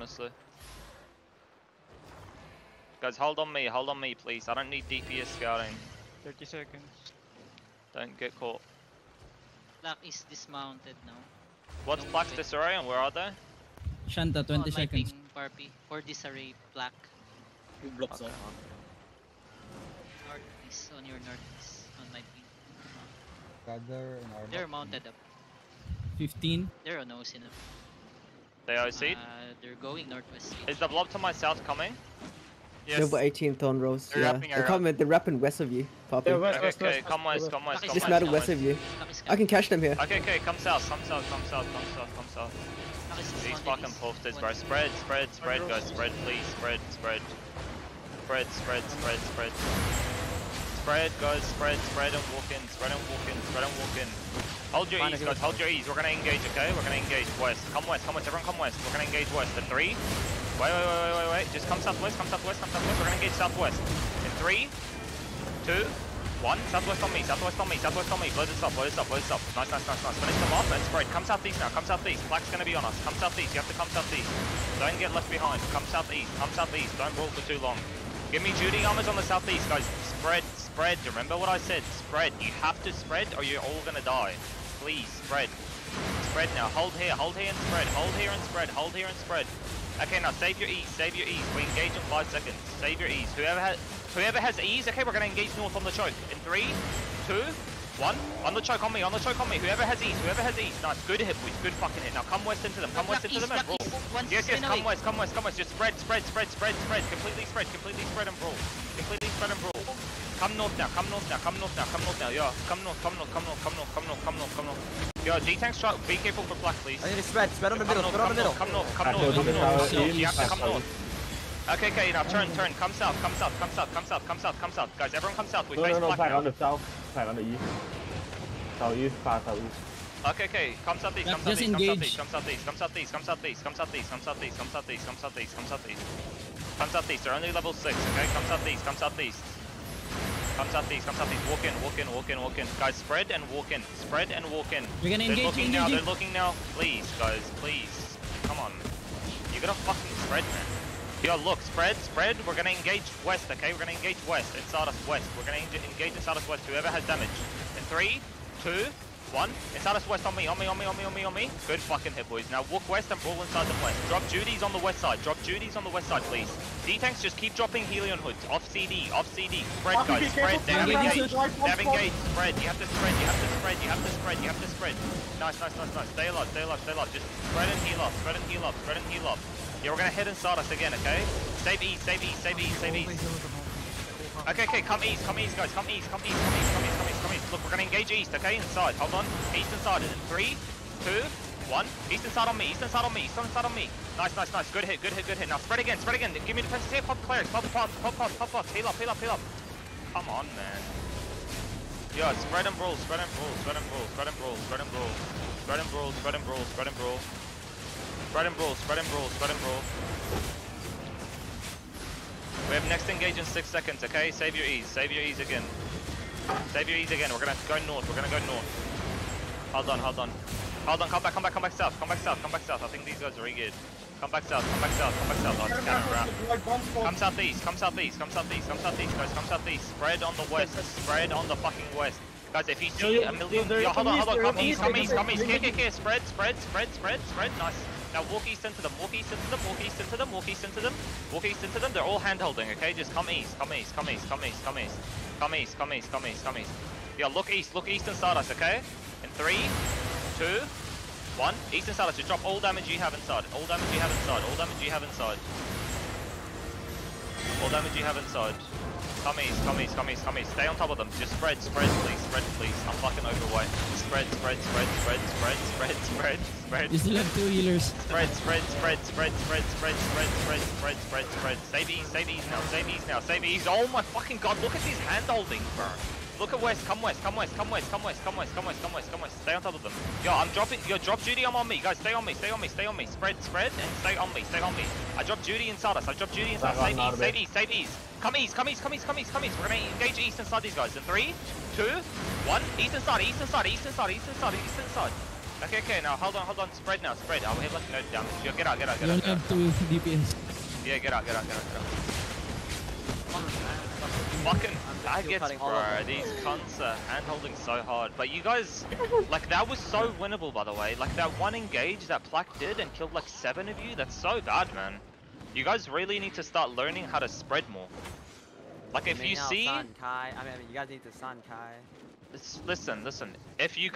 honestly. Guys, hold on me, hold on me, please. I don't need DPS scouting. 30 seconds. Don't get caught. Black is dismounted now. What's No Black's movement. disarray and where are they? Shanta, 20 on my seconds. Barbie. For disarray, black. Two blocks Okay. off. Northeast, on your northeast. On my ping. Gather in our They're mounted up. 15. They're on nose enough. They OC'd? Uh, they're going northwest. Is the blob to my south coming? Yes. Number 18 Thorn Rose. They're yeah. wrapping They're coming, they're rapping west of you, Poppy. Yeah, west, Okay, west, okay, west, come west, west, come west, come Just matter west of you. I can catch them here. Okay, okay, come south, come south, come south, come south, come south, come south. Black is These fucking east. poofters, bro. Spread, spread, spread, guys. Spread, please. Spread, spread. Spread, spread, spread, spread. Spread, guys. Spread, spread and walk in. Spread and walk in. Spread and walk in. Hold your Fine, ease, guys. Hold your ease. We're gonna engage, okay? We're gonna engage west. Come west, come west. Everyone come west. We're gonna engage west. In three. Wait, wait, wait, wait, wait, wait. Just come southwest, come southwest, come southwest. We're gonna engage southwest. In three, two, one. Southwest on me, southwest on me, southwest on me. Blow this up, blow this up, blow this up. Nice, nice, nice, nice. Finish them off and spread. Come southeast now, come southeast. Black's gonna be on us. Come southeast, you have to come southeast. Don't get left behind. Come southeast, come southeast. Don't brawl for too long. Give me Judy armors on the southeast, guys. Spread, spread. Remember what I said? Spread. You have to spread or you're all gonna die. Please, spread. Spread now. Hold here, hold here and spread. Hold here and spread. Hold here and spread. Okay, now save your ease, save your ease. We engage in five seconds. Save your ease. Whoever has whoever has ease, okay, we're gonna engage north on the choke. In three, two, one. On the choke on me, on the choke on me. Whoever has ease, whoever has ease. Nice, good hit, boys. Good fucking hit. Now come west into them. Come west into them and brawl. Yes, yes, come west, come west, come west. Just spread, spread, spread, spread, spread. Completely spread, completely spread and brawl. Completely spread and brawl. Come north now, come north now, come north now, come north now. Yeah, come north, come north, come north, come north, come north, come north, come north. Yo, D-Tank strike. Be careful for black, please. I need to spread, spread on the middle, Come spread on the middle. Come north, come north, come north, come north. You have to come north. Okay, okay, now turn, turn, come south, come south, come south, come south, come south, come south. Guys, everyone come south. We No, face no, no, black back now. on the south. Back on the east. Southeast, far southeast. Okay, okay, come southeast, come Just southeast, come engage. southeast, come southeast, come southeast, come southeast, come southeast, come southeast, come southeast, come southeast, come southeast. Come southeast, they're only level 6, okay? Come southeast, come southeast. Come southeast, come southeast, walk in, walk in, walk in, walk in. Guys, spread and walk in, spread and walk in. We're gonna They're engage, looking now, engage. they're looking now. Please, guys, please. Come on. You gotta fucking spread, man. Yo, look, spread, spread. We're gonna engage west, okay? We're gonna engage west, inside us west. We're gonna eng- engage inside us west, whoever has damage. In three, two, one. Inside us west on me, on me, on me, on me, on me, on me. Good fucking hit, boys. Now walk west and brawl inside the west. Drop Judy's on the west side. Drop Judy's on the west side, please. D-tanks just keep dropping Helion hoods. Off CD, off CD. Spread, guys, spread. careful, They have Flank engaged. engage. They have engaged. Spread. You have to spread. You have to spread. You have to spread. You have to spread. Nice, nice, nice, nice. Stay alive. Stay alive. Stay alive. Just spread and heal up. Spread and heal up. Spread and heal up. Yeah, we're gonna head inside us again, okay? Save east. Save east. Save east. Save east. Okay, okay, come east, come east, guys, come east, come east, come east, come east, come east. Look, we're gonna engage east, okay? Inside, hold on. East inside, in three, two, one. East inside on me, east inside on me, east inside on me. Nice, nice, nice. Good hit, good hit, good hit. Now spread again, spread again. Give me defense here, pop clears, pop pots, pop pots, pop pots. Heal up, heal up, heal up. Come on, man. Yo, spread and brawl, spread and brawl, spread and brawl, spread and brawl, spread and brawl. Spread and brawl, spread and brawl, spread and brawl. Spread and brawl, spread and brawl, spread and brawl. We have next engage in six seconds, okay? Save your ease, save your ease again. Save your ease again, we're gonna go north, we're gonna go north. Hold on, hold on. Hold on, come back, come back, come back south, come back south, come back south. I think these guys are really good. Come back south, come back south, come back south. Oh, cannon round. Come southeast, come southeast, come southeast, come southeast, guys, come southeast. Spread on the west, spread on the fucking west. Guys, if you see a million, yo, hold on, hold on, come east, come east, come east. here, here, here, spread, spread, spread, spread, spread, nice. Now walk east into them, walk east into them, walk east into them, walk east into them, walk east into them. They're all hand-holding, okay? Just come east, come east, come east, come east, come east. Come east, come east, come east, come east. Yeah, look east, look east and us, okay? In three, two, one. East and start us. Just drop all damage you have inside. All damage you have inside. All damage you have inside. All damage you have inside. Come east, come east, come east, come east. Stay on top of them. Just spread, spread, please, spread, please. I'm fucking overweight. Spread, spread, spread, spread, spread, spread, spread, spread. You still have two healers. Spread, spread, spread, spread, spread, spread, spread, spread, spread, spread, spread. Save ease, save ease now, save ease now, save ease. Oh my fucking god, look at these hand holding, bro. Look at west, come west, come west, come west, come west, come west, come west, come west, come west. Stay on top of them. Yo, I'm dropping, yo, drop Judy, I'm on me. Guys, stay on me, stay on me, stay on me. Spread, spread, and stay on me, stay on me. I dropped Judy inside us, I dropped Judy inside. Back on, Save ease, save ease, save ease. Come east, come east, come east, come east, come east. We're gonna engage east inside these guys. In three, two, one. East inside, east inside, east inside, east inside, east inside. Okay, okay, now hold on, hold on. Spread now, spread. I'll hit like no damage. Yo, get out, get out, get out. only Get out. have two DPS. Yeah, get out, get out, get out, get out. Come on, man. Fucking I'm still faggots, bro. These cunts are hand holding so hard. But you guys, like, that was so winnable, by the way. Like, that one engage that Plaque did and killed like seven of you, that's so bad, man. You guys really need to start learning how to spread more. Like, if you see. Kai. I mean, you guys need to Sun Kai. Listen, listen. If you